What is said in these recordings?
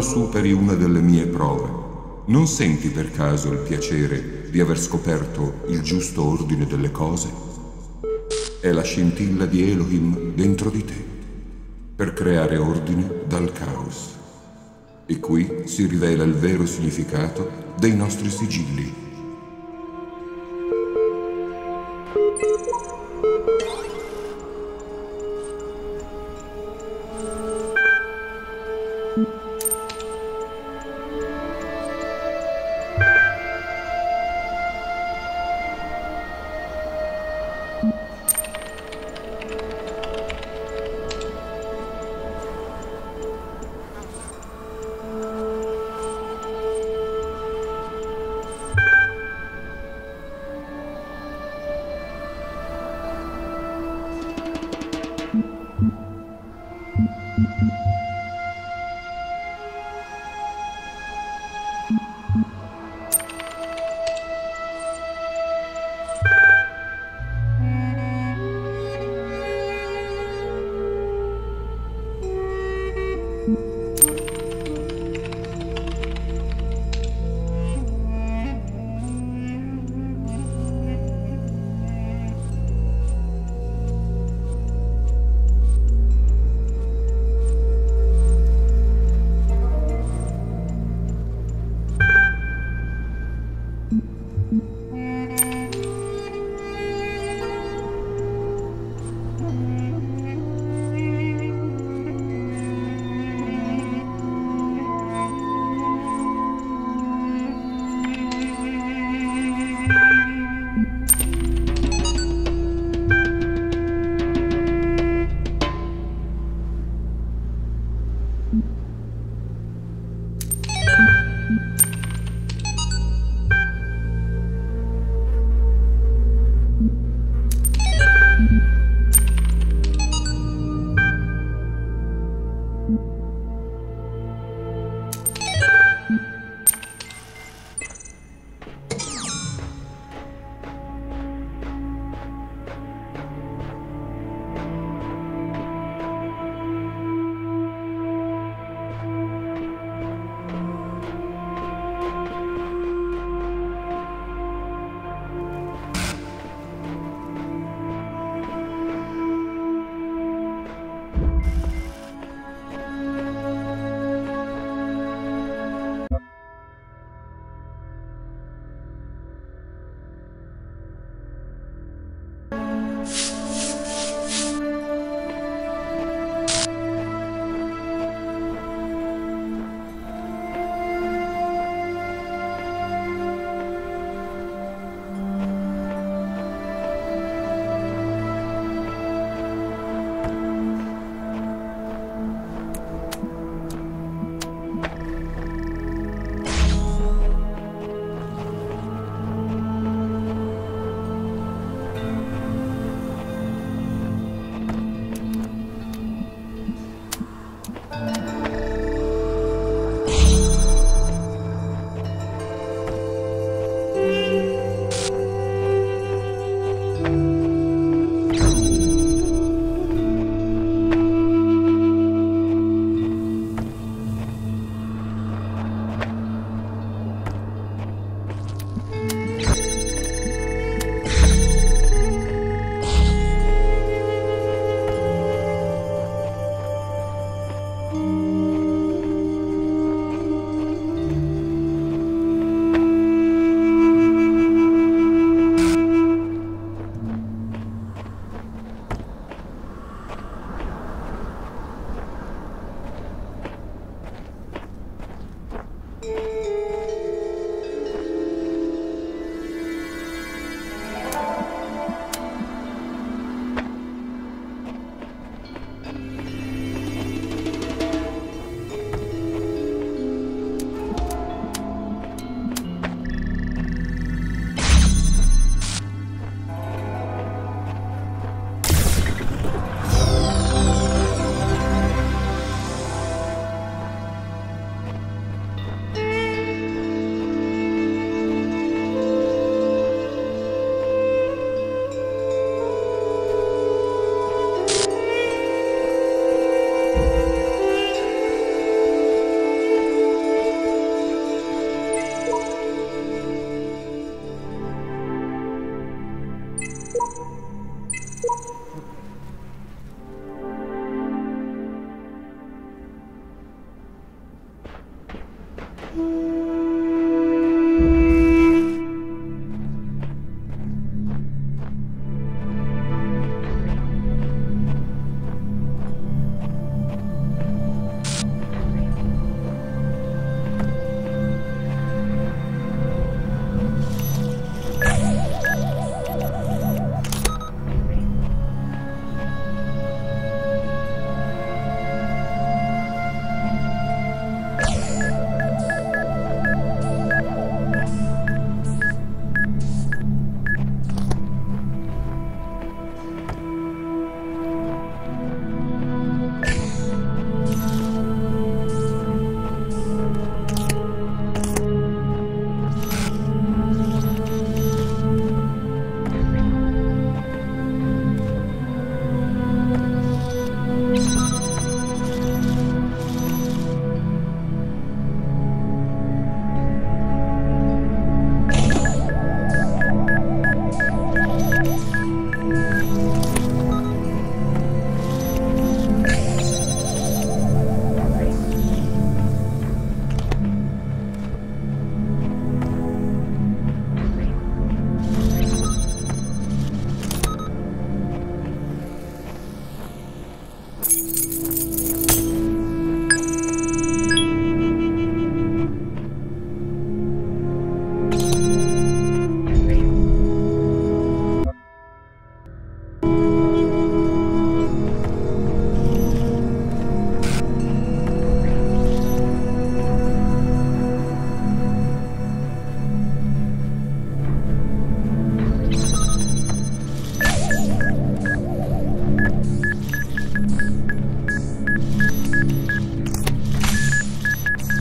quando superi una delle mie prove, non senti per caso il piacere di aver scoperto il giusto ordine delle cose? È la scintilla di Elohim dentro di te, per creare ordine dal caos. E qui si rivela il vero significato dei nostri sigilli.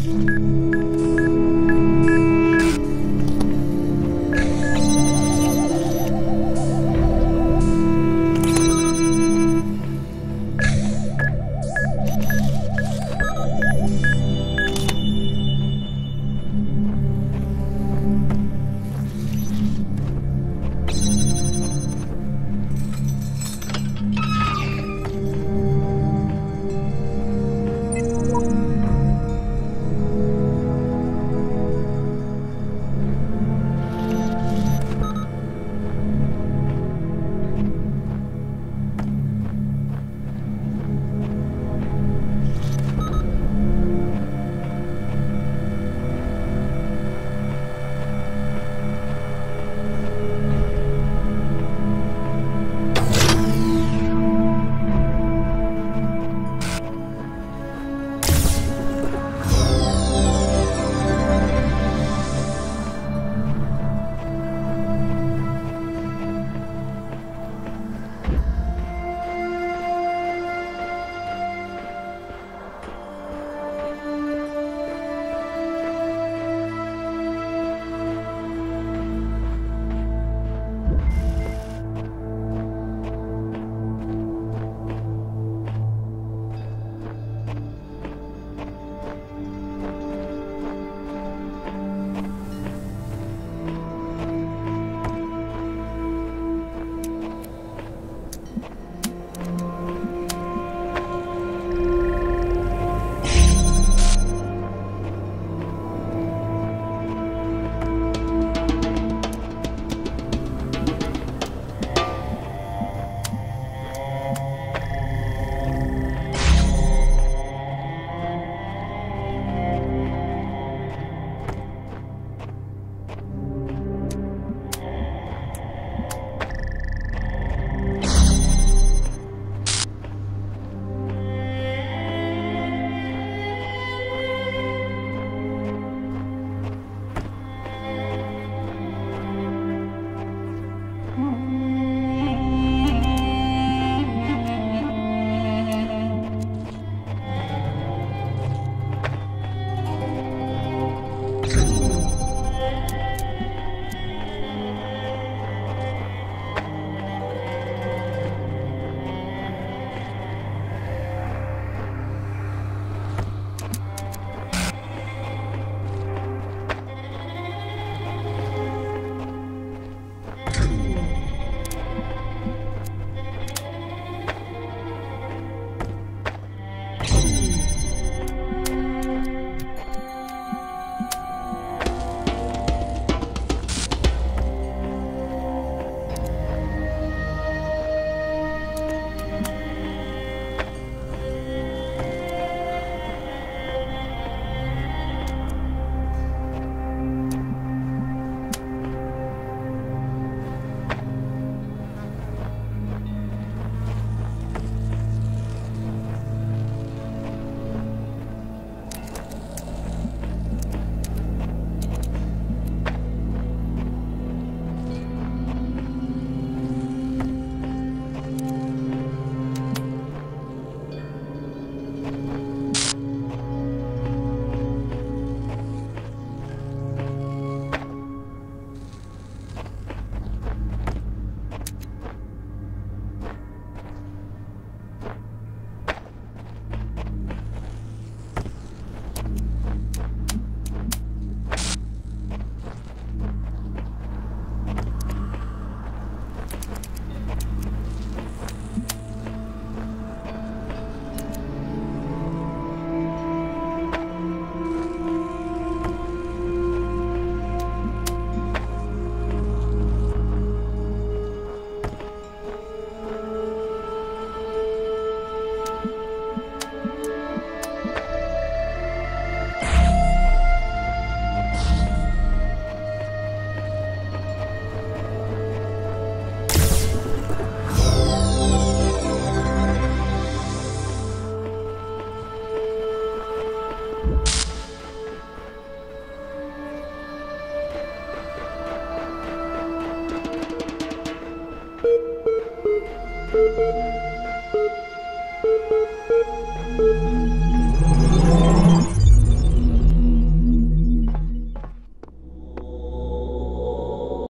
you